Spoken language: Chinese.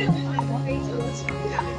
我种话